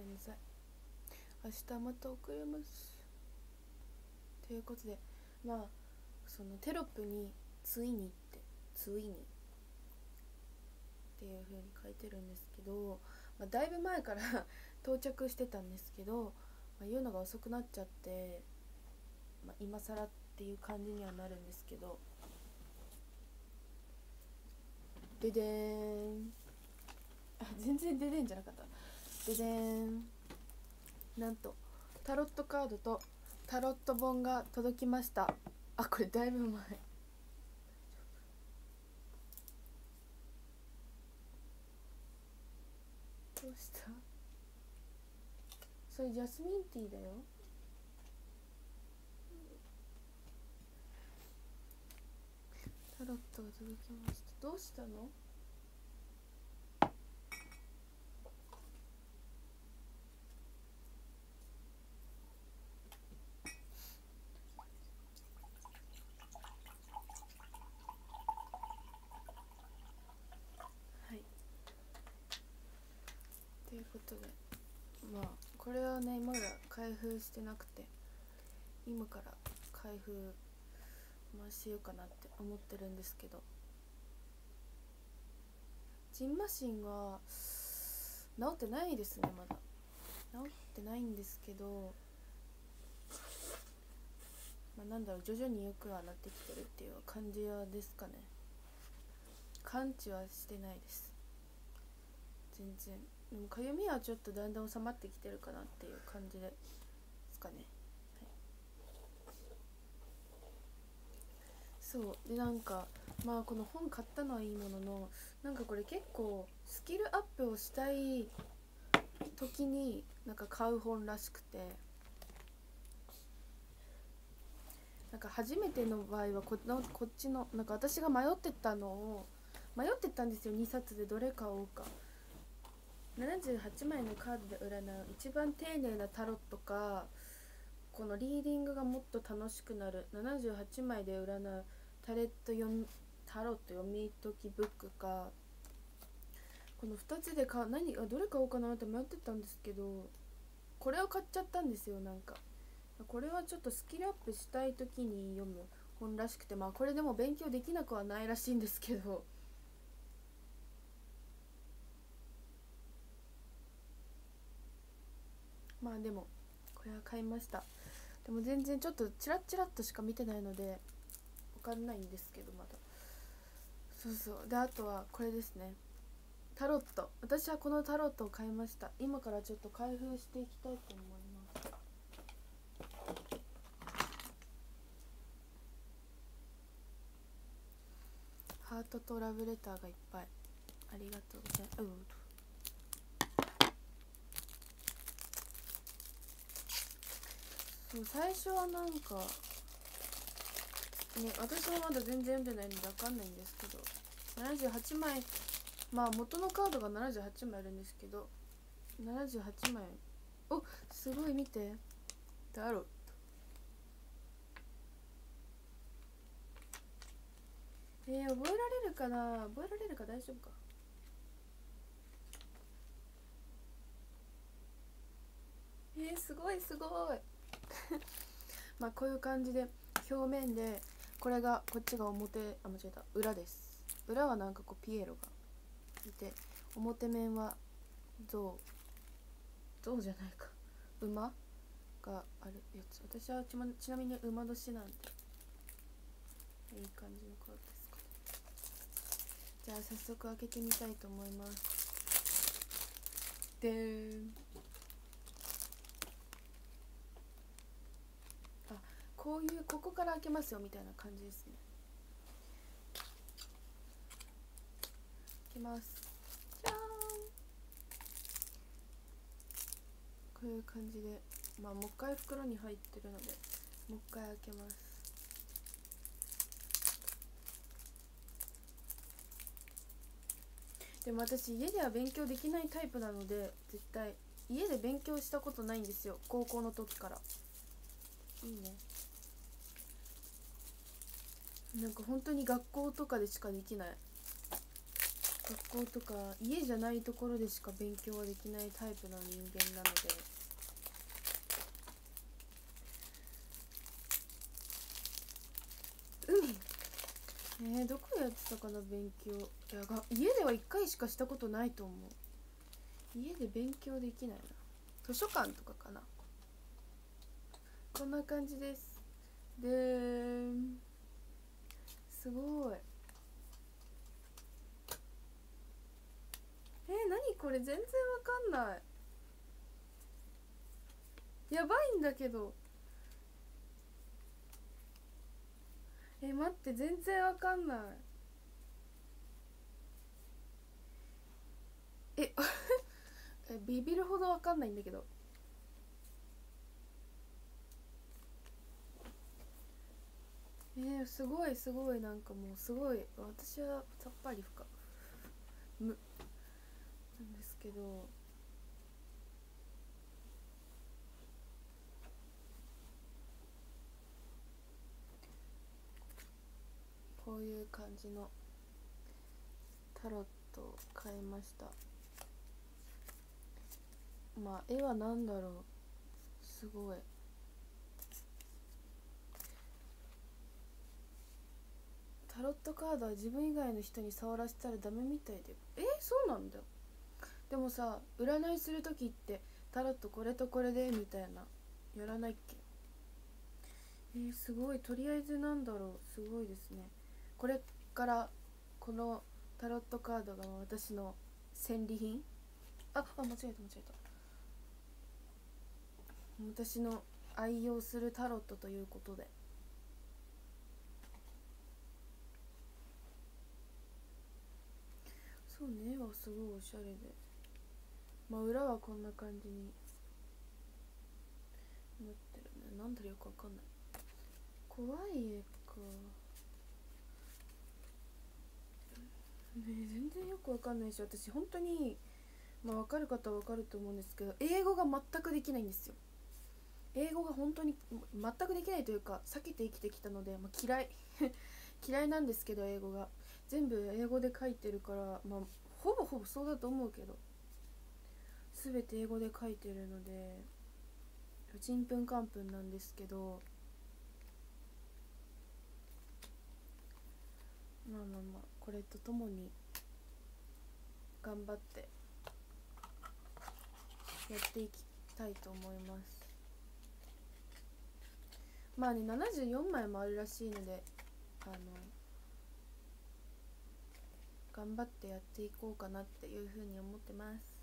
めんなさい明日また送ります。ということでまあそのテロップに「ついに」って「ついに」っていう風に書いてるんですけど、まあ、だいぶ前から 到着してたんですけど、まあ、言うのが遅くなっちゃって、まあ、今更っていう感じにはなるんですけど。ででーん。全然ででんじゃなかった。ででんなんとタロットカードとタロット本が届きました。あこれだいぶ前。どうした？それジャスミンティーだよ。タロットが届きました。どうしたのはいということでまあこれねまだ開封してなくて今から開封まあしようかなって思ってるんですけど。ジンマシンが治ってないですねまだ。治ってないんですけどまあなんだろう徐々に良くはなってきてるっていう感じはですかね。完治はしてないです。全然。でもかゆみはちょっとだんだん収まってきてるかなっていう感じですかね。そう。でなんかまあこの本買ったのはいいもののなんかこれ結構スキルアップをしたい時になんか買う本らしくて。なんか初めての場合はここっちのなんか私が迷ってたのを迷ってたんですよ。2冊でどれ買おうか。78枚のカードで占う一番丁寧なタロットかこのリーディングがもっと楽しくなる。78枚で占うタレット読みタロット読み解きブックか。この2つで買う何あどれ買おうかなって迷ってたんですけどこれを買っちゃったんですよなんか。これはちょっとスキルアップしたい時に読む本らしくてまあこれでも勉強できなくはないらしいんですけど。まあでもこれは買いました。でも全然ちょっとチラッチラッとしか見てないので分かんないんですけどまだ。そうそう。であとはこれですね。タロット。私はこのタロットを買いました。今からちょっと開封していきたいと思います。ハートとラブレターがいっぱい。ありがとうございます。そう最初はなんかね私はまだ全然読んでないので分かんないんですけど78枚まあ元のカードが78枚あるんですけど78枚おすごい見て。タロットえー、覚えられるかな？覚えられるか大丈夫か？えー、すごいすごい。まあこういう感じで表面でこれがこっちが表あ間違えた。裏です。裏はなんかこうピエロがいて表面は象象じゃないか。馬があるやつ。私はち,、ま、ちなみに馬年なんでいい感じのカードですかね。じゃあ早速開けてみたいと思います。でーんあこういうここから開けますよみたいな感じですね。開けます。じゃーんこういう感じで。まあもう一回袋に入ってるのでもう一回開けます。でも私家では勉強できないタイプなので絶対。家で勉強したことないんですよ。高校の時から。いいね。なんか本当に学校とかでしかできない。学校とか家じゃないところでしか勉強はできないタイプの人間なので。海えー、どこでやってたかな勉強。いやが家では1回しかしたことないと思う。家で勉強できないな。図書館とかかな。こんな感じです。ですごい。えー、何これ全然わかんない。やばいんだけど。え待って全然わかんない。え えビビるほどわかんないんだけど。えー、すごいすごいなんかもうすごい私はさっぱり深むなんですけど。こういう感じのタロットを買いました。まあ絵は何だろう。すごい。タロットカードは自分以外の人に触らせたらダメみたいで。えそうなんだ。でもさ占いする時ってタロットこれとこれでみたいなやらないっけ？えー、すごい。とりあえずなんだろう。すごいですね。これからこのタロットカードが私の戦利品？ああ間違えた間違えた。私の愛用するタロットということで。そうねはすごいおしゃれで。まあ裏はこんな感じに。なってるね。なんだろよくわかんない。怖い絵か。ね全然よくわかんないし私本当にまあ分かる方は分かると思うんですけど英語が全くできないんですよ。英語が本当に全くできないというか避けて生きてきたので、まあ、嫌い。嫌いなんですけど英語が。全部英語で書いてるからまあほぼほぼそうだと思うけど全て英語で書いてるのでちんぷんかんぷんなんですけどまあまあまあこれとともに頑張ってやっていきたいと思います。まあね74枚もあるらしいのであの頑張ってやっていこうかなっていうふうに思ってます。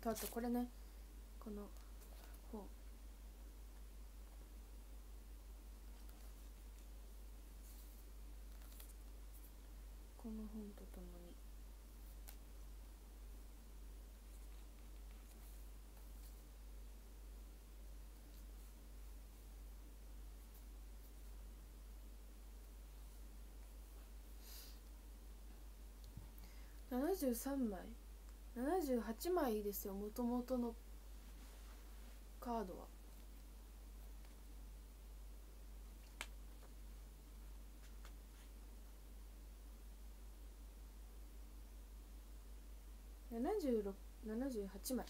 とあとこれねこの本この本とかもに73枚。78枚ですよもともとの。カードは。78枚。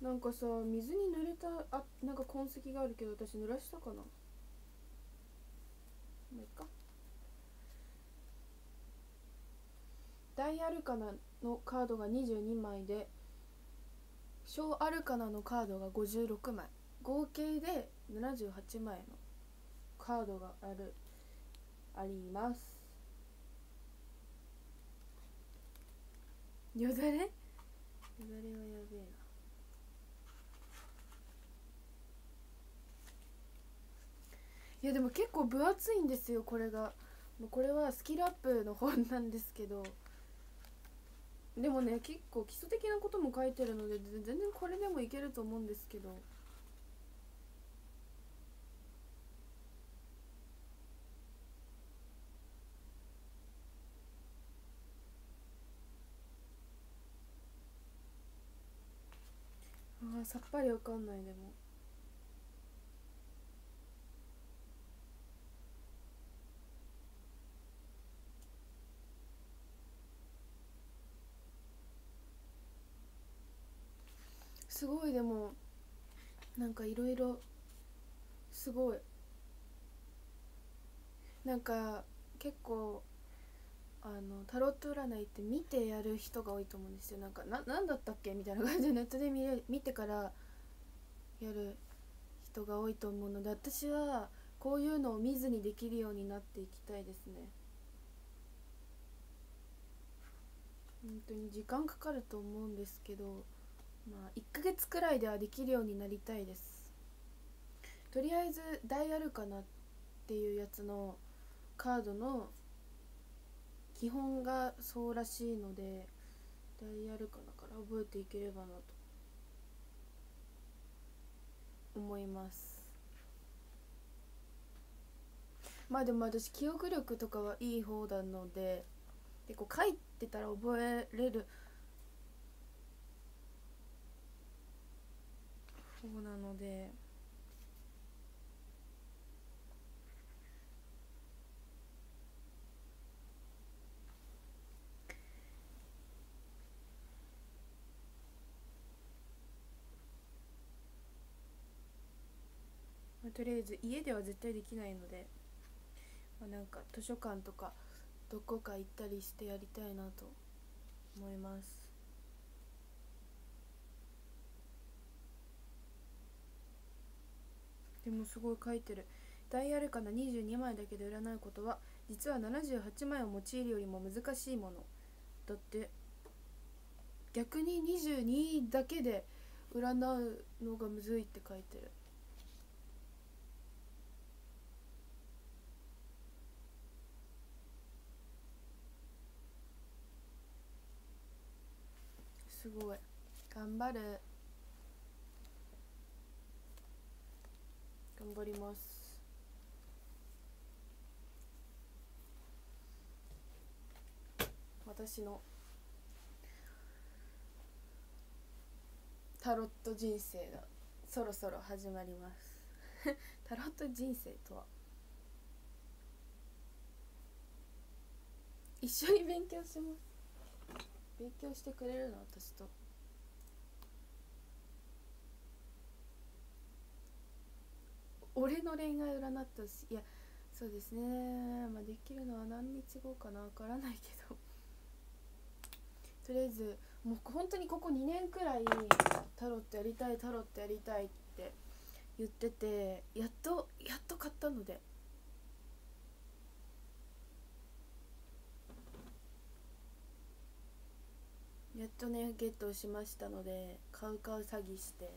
なんかさ水に濡れたあなんか痕跡があるけど私濡らしたかな。もういっか。大アルカナのカードが22枚で小アルカナのカードが56枚。合計で78枚のカードがあるあります。よだれ？よだれはやべえな。いやでも結構分厚いんですよこれが。これはスキルアップの本なんですけど。でもね結構基礎的なことも書いてるので全然これでもいけると思うんですけど。あさっぱりわかんないでも。すごい。でもなんかいろいろすごい。なんか結構あのタロット占いって見てやる人が多いと思うんですよ。なんかな何だったっけ？みたいな感じでネットで見れ見てからやる人が多いと思うので私はこういうのを見ずにできるようになっていきたいですね。本当に時間かかると思うんですけどまあ1ヶ月くらいではできるようになりたいです。とりあえず大アルカナっていうやつのカードの基本がそうらしいので大アルカナから覚えていければなと。思います。まあでも私記憶力とかはいい方なので結構書いてたら覚えれる方なので、とりあえず家では絶対できないので、まあ、なんか図書館とかどこか行ったりしてやりたいなと思います。でもすごい書いてる。ダイヤルカナ22枚だけで占うことは実は78枚を用いるよりも難しいもの。だって逆に22だけで占うのがむずいって書いてる。すごい。頑張る。頑張ります。私のタロット人生がそろそろ始まります。タロット人生とは？一緒に勉強します。勉強してくれるの？私と。俺の恋愛占ったしいやそうですね。まあできるのは何日後かなわからないけど。とりあえずもう本当にここ2年くらいタロットやりたいタロットやりたいって言っててやっとやっと買ったので。やっとねゲットしましたので買う買う詐欺して。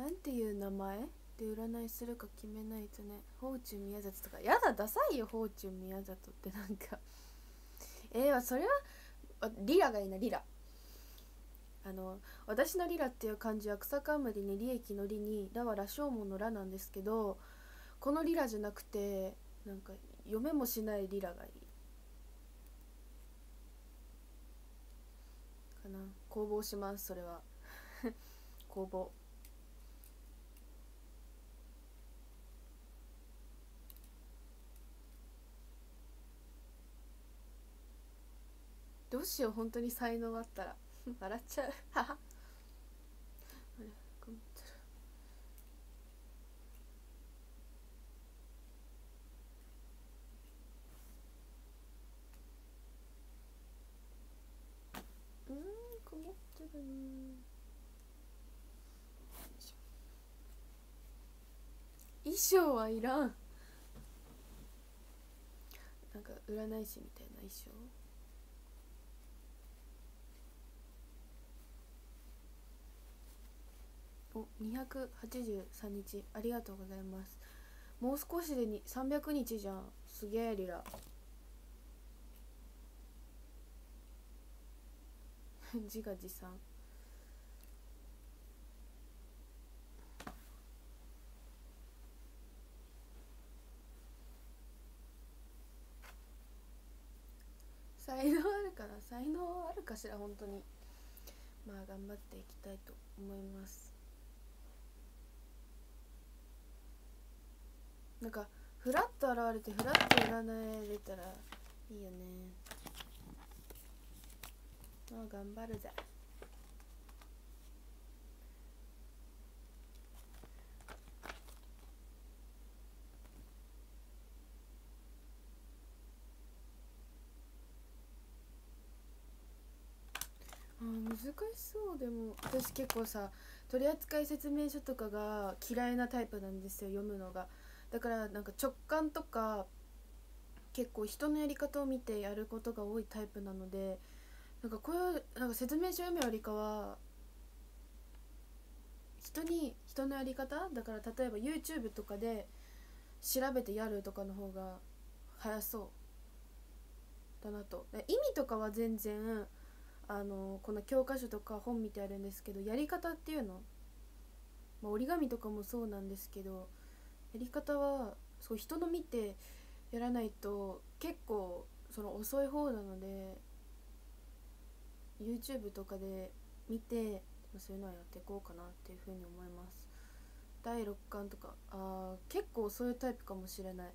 なんていう名前で占いするか決めないとね「フォーチュン宮里」とか。やだダサいよ「フォーチュン宮里」ってなんか。えー、それはリラがいいなリラ。あの私のリラっていう漢字は草冠に利益の利にラは羅生門のラなんですけどこのリラじゃなくてなんか読めもしないリラがいい。かな。公募しますそれは。公募どうしよう本当に才能あったら。笑っちゃう。はは。うん衣装はいらん。なんか占い師みたいな衣装お283日ありがとうございます。もう少しでに300日じゃん。すげえリラ。自画自賛。才能あるかな才能あるかしら本当に。まあ頑張っていきたいと思います。なんかフラッと現れてフラッと占えれたらいいよね。もう頑張るぜ。あ難しそう。でも私結構さ取扱説明書とかが嫌いなタイプなんですよ読むのが。だからなんか直感とか結構人のやり方を見てやることが多いタイプなのでなんかこういうなんか説明書読むよりかは人に人のやり方だから例えば YouTube とかで調べてやるとかの方が早そうだなと。意味とかは全然あのこの教科書とか本見てあるんですけどやり方っていうの、まあ、折り紙とかもそうなんですけどやり方はそう人の見てやらないと結構その遅い方なので YouTube とかで見てそういうのはやっていこうかなっていうふうに思います。第6巻とかあー結構そういうタイプかもしれない。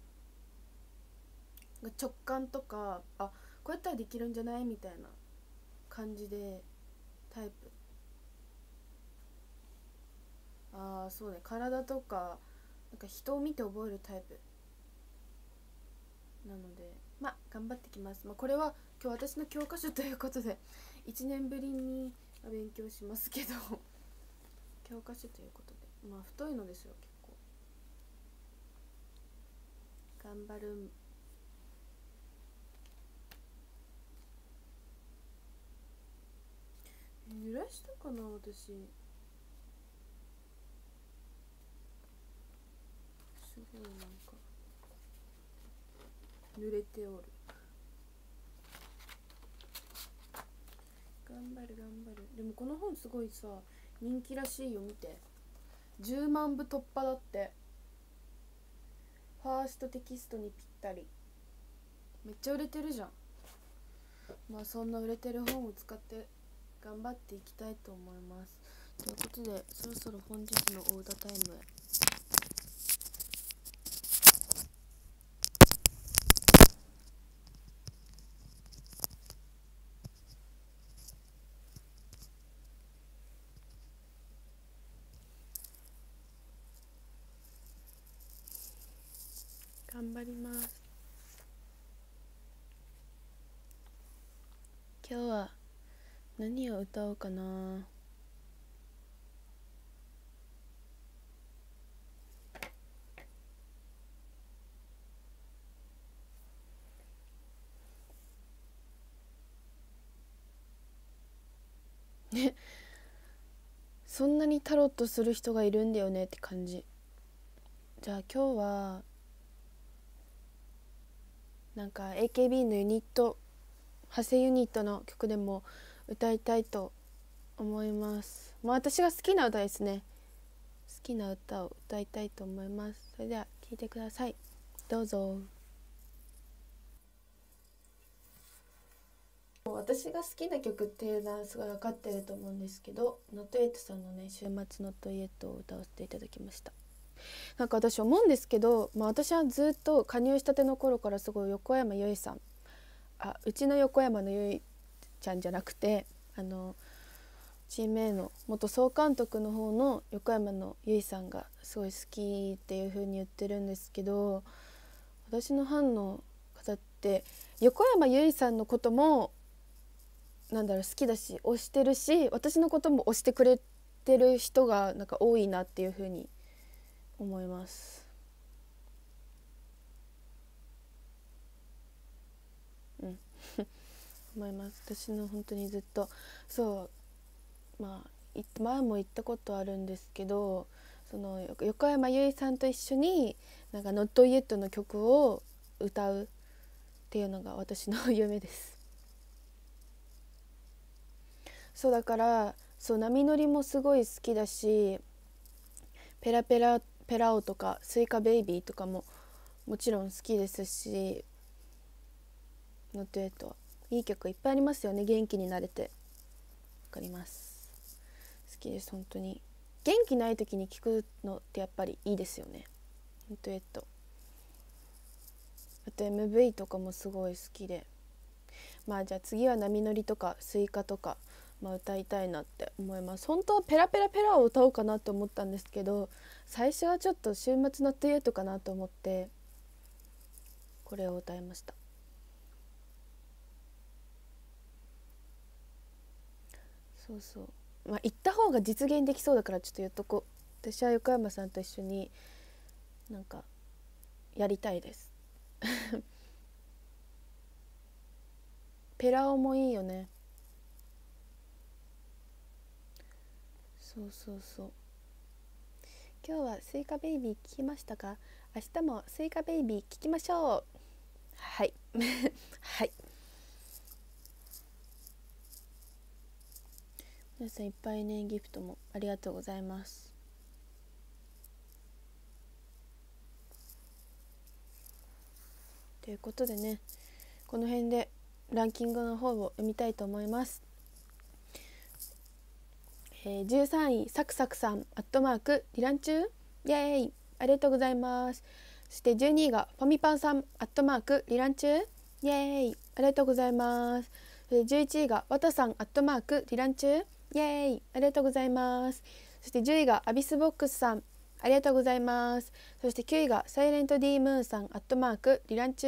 直感とかあこうやったらできるんじゃない？みたいな感じでタイプ。ああそうね。体とかなんか人を見て覚えるタイプ。なのでまあ頑張ってきます、まあ、これは今日私の教科書ということで 1年ぶりに勉強しますけど 教科書ということでまあ太いのですよ結構。頑張る。濡らしたかな私。すごいなんか濡れておる。頑張る頑張る。でもこの本すごいさ人気らしいよ見て。10万部突破だって。ファーストテキストにぴったり。めっちゃ売れてるじゃん。まあそんな売れてる本を使って頑張っていきたいと思います。ということでそろそろ本日のオーダータイムへ。頑張ります。今日は何を歌おうかな。ね。そんなにタロットする人がいるんだよねって感じ。じゃあ今日はなんか AKB のユニット派生ユニットの曲でも歌いたいと思います。まあ私が好きな歌ですね。好きな歌を歌いたいと思います。それでは聴いてください。どうぞ。私が好きな曲っていうのはすごい分かってると思うんですけどノットエイトさんのね「週末ノットエイト」を歌わせていただきました。なんか私思うんですけど、まあ、私はずっと加入したての頃からすごい横山由依さんあうちの横山の由依ちゃんじゃなくてあのチーム A の元総監督の方の横山の由依さんがすごい好きっていう風に言ってるんですけど私のファンの方って横山由依さんのこともなんだろう好きだし推してるし私のことも推してくれてる人がなんか多いなっていう風に思います。うん 思います私の本当にずっとそうまあ前も言ったことあるんですけどその横山由依さんと一緒になんか「ノットイエットの曲を歌うっていうのが私の 夢です。そうだからそう波乗りもすごい好きだしペラペラペラオとか西瓜BABY とかももちろん好きですし Not yet いい曲いっぱいありますよね元気になれて。わかります。好きです本当に。元気ない時に聞くのってやっぱりいいですよね。 Not yet あと MV とかもすごい好きで。まあじゃあ次は波乗りとかスイカとか、まあ、歌いたいなって思います。本当はペラペラペラオ歌おうかなと思ったんですけど最初はちょっと週末 Not yet かなと思ってこれを歌いました。そうそう。まあ行った方が実現できそうだからちょっと言っとこう。私は横山さんと一緒になんかやりたいです。ペラオもいいよね。そうそうそう。今日はスイカ BABY聞きましたか？明日もスイカ BABY聞きましょう。はい。はい。皆さんいっぱいねギフトもありがとうございます。ということでねこの辺でランキングの方を読みたいと思います、えー、13位サクサクさんアットマークリラン中イエーイ。ありがとうございます。そして12位がファミパンさんアットマークリラン中イエーイ。ありがとうございます。そして11位がワタさんアットマークリラン中イエーイ。ありがとうございます。そして10位がアビスボックスさんありがとうございます。そして9位がサイレント D ムーンさんアットマークリラン中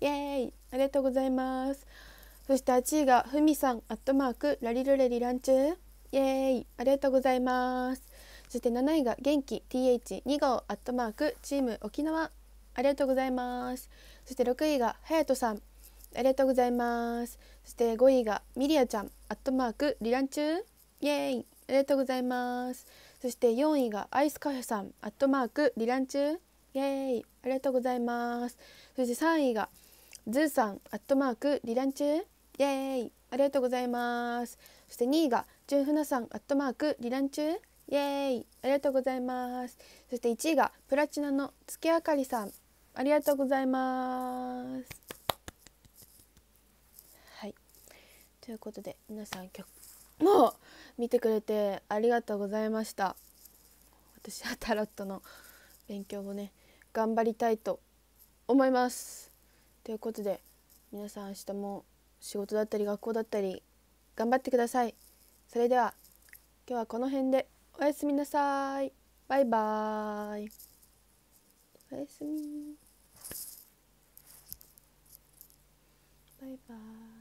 イエーイ。ありがとうございます。そして8位がふみさんアットマークラリルレリラン中イエーイ。ありがとうございます。そして7位が元気。TH2 号アットマークチーム沖縄。ありがとうございます。そして6位がはやとさん。ありがとうございます。そして5位がミリアちゃんアットマークリラン中イエーイ。ありがとうございます。そして4位がアイスカフェさんアットマークリラン中イエーイ。ありがとうございます。そして3位がズーさんアットマークリラン中イエーイ。ありがとうございます。そして2位がジュンフナさんアットマークリラン中イエーイ。ありがとうございます。そして1位がプラチナの月あかりさん。ありがとうございます。はい。ということで皆さん曲も見てくれてありがとうございました。私はタロットの勉強をね頑張りたいと思います。ということで皆さん明日も仕事だったり学校だったり頑張ってください。それでは今日はこの辺でおやすみなさい。バイバーイ。おやすみ。バイバーイ。